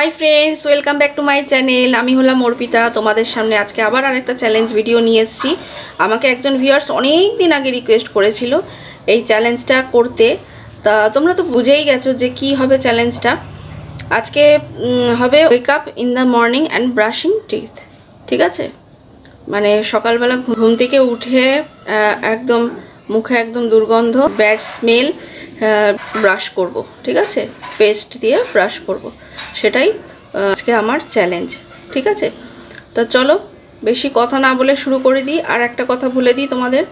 Hi friends welcome back to my channel আমি হলাম অর্পিতা। তোমাদের সামনে আজকে আবার আরেকটা চ্যালেঞ্জ ভিডিও নিয়ে এসেছি। আমাকে একজন ভিউয়ার্স অনেক দিন আগে রিকোয়েস্ট করেছিল এই চ্যালেঞ্জটা করতে। তা তোমরা তো বুঝেই গেছো যে কি হবে চ্যালেঞ্জটা আজকে হবে wake up in the morning and brushing teeth ঠিক আছে? মানে সকালবেলা ঘুম থেকে উঠে একদম মুখে একদম দুর্গন্ধ ব্যাড স্মেল ব্রাশ করব। ঠিক আছে? পেস্ট দিয়ে ব্রাশ করব। সেটাই আজকে আমার চ্যালেঞ্জ ঠিক আছে? তো চলো, বেশি কথা না বলে শুরু করে দিই, আর একটা কথা বলে দিই তোমাদের।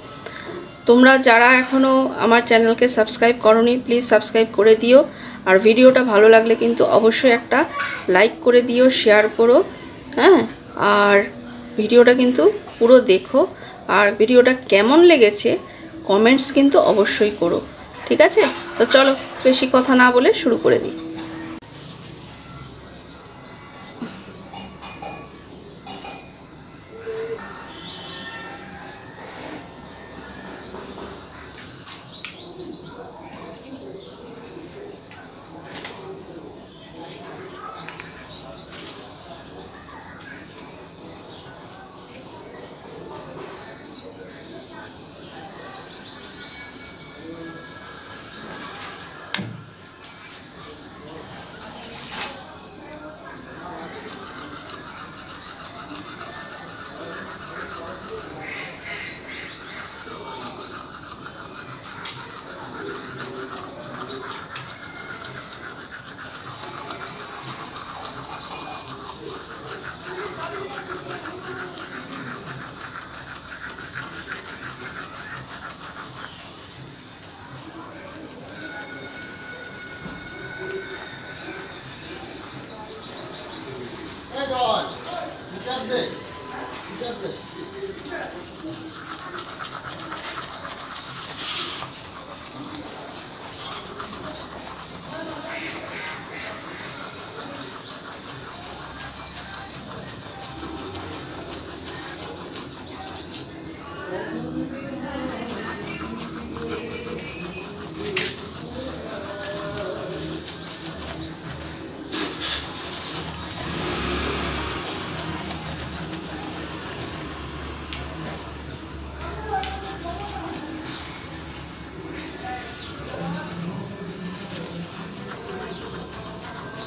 তোমরা যারা এখনও আমার চ্যানেলকে সাবস্ক্রাইব করনি প্লিজ সাবস্ক্রাইব করে দিও। আর ভিডিওটা ভালো লাগলে কিন্তু অবশ্যই একটা লাইক করে দিও শেয়ার করো হ্যাঁ? আর ভিডিওটা কিন্তু পুরো দেখো। আর ভিডিওটা কেমন লেগেছে কমেন্টস কিন্তু অবশ্যই করো, ঠিক আছে? তো চলো, বেশি কথা না বলে শুরু করে দিই।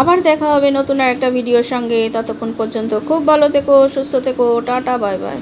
আবার দেখা হবে নতুন আর একটা ভিডিওর সঙ্গে। ততক্ষণ পর্যন্ত খুব ভালো থেকো, সুস্থ থেকো, টাটা, বাই বাই।